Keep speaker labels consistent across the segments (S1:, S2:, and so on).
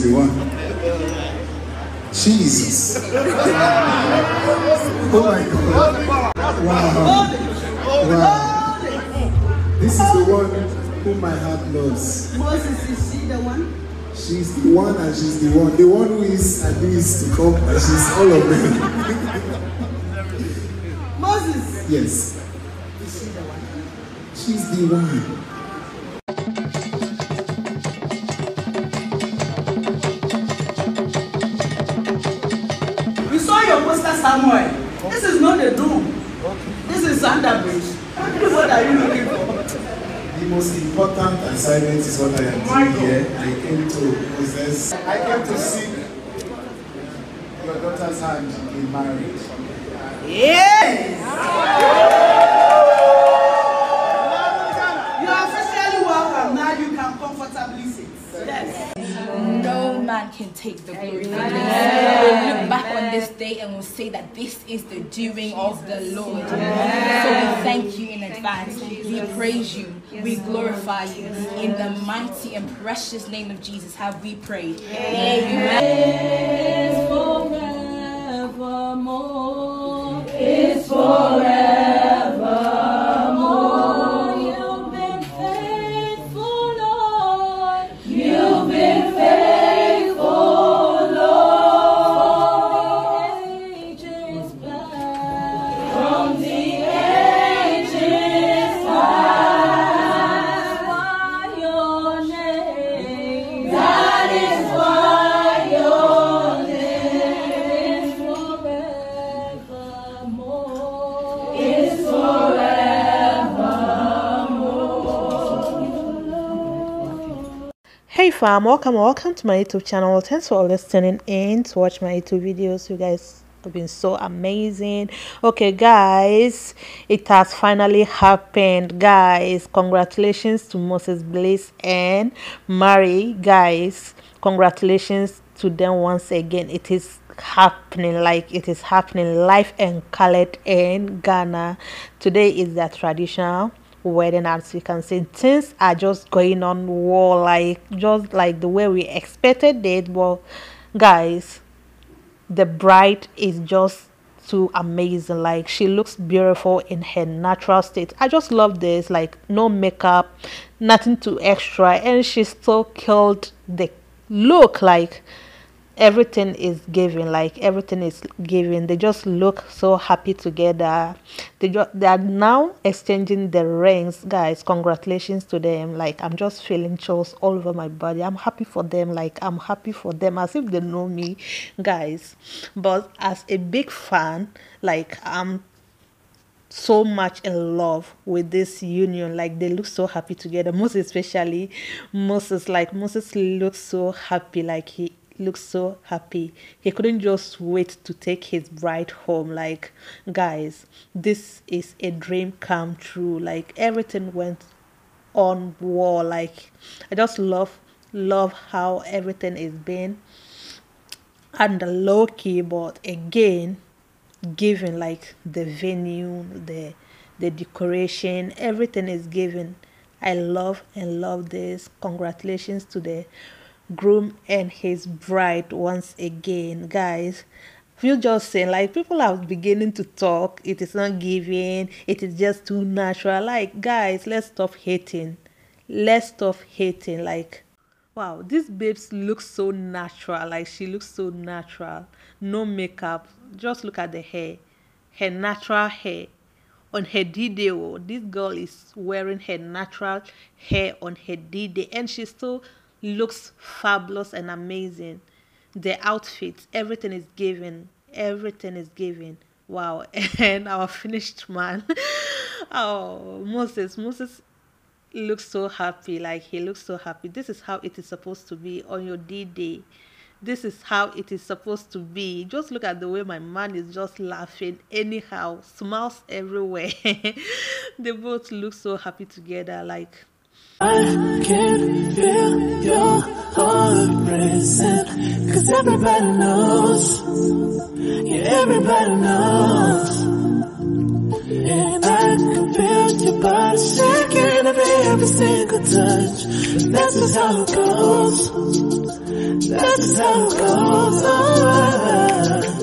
S1: she's the one. Jesus. Oh my God. Wow. Wow. This is the one whom my heart loves.
S2: Moses, is she the one?
S1: She's the one and she's the one. The one who is and who is to come and she's all of them.
S2: Moses,
S1: Yes.
S2: is she the one?
S1: She's the one.
S2: Your poster somewhere. This is not the room. This is Underbridge. What are you looking for?
S1: The most important assignment is what I am doing here. I came to possess, I came to seek your daughter's hand in marriage.
S2: Yes! You are officially welcome. Now you can comfortably sit. Yes.
S3: Man can take the glory from this. We'll look back on this day and we'll say that this is the doing of the Lord. So we thank you in advance. We praise you. We glorify you. In the mighty and precious name of Jesus have we prayed. Amen. Forevermore.
S4: Fam, welcome, welcome to my YouTube channel. Thanks for listening in to watch my YouTube videos. You guys have been so amazing. Okay, guys, it has finally happened, guys. Congratulations to Moses Bliss and Mary, guys. Congratulations to them once again. It is happening like it is happening live and colored in Ghana. Today is their traditional wedding as you can see things are just going on well like just like the way we expected it. But guys the bride is just too amazing. Like she looks beautiful in her natural state. I just love this like no makeup nothing too extra and she still killed the look. Like everything is given like everything is given they just look so happy together. They just they are now exchanging the rings. Guys congratulations to them. Like i'm just feeling chills all over my body. I'm happy for them. Like i'm happy for them as if they know me guys. But as a big fan like i'm so much in love with this union. Like they look so happy together. Most especially moses. Like moses looks so happy. Like he looks so happy. He couldn't just wait to take his bride home like guys this is a dream come true. Like everything went on wall like i just love love how everything is being the low key but again given like the venue the the decoration everything is given i love and love this. Congratulations to the groom and his bride once again guys. Feel just saying like people are beginning to talk it is not giving it is just too natural. Like guys let's stop hating. Let's stop hating like wow this babes looks so natural like she looks so natural. No makeup just look at the hair her natural hair. On her d-day oh, this girl is wearing her natural hair on her d-day and she still looks fabulous and amazing. The outfits everything is given everything is given wow. And our finished man. Oh moses. Moses looks so happy. Like he looks so happy. This is how it is supposed to be on your d-day. This is how it is supposed to be. Just look at the way my man is just laughing anyhow. Smiles everywhere. They both look so happy together. Like
S5: I can feel your racing Cause everybody knows Yeah, everybody knows And I can feel your body shaking every, every single touch. That's just how it goes. That's just how it goes. Oh,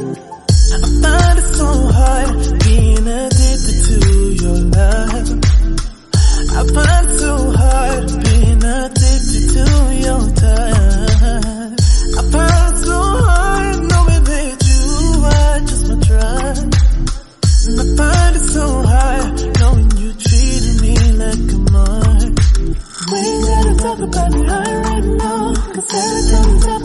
S5: Ain't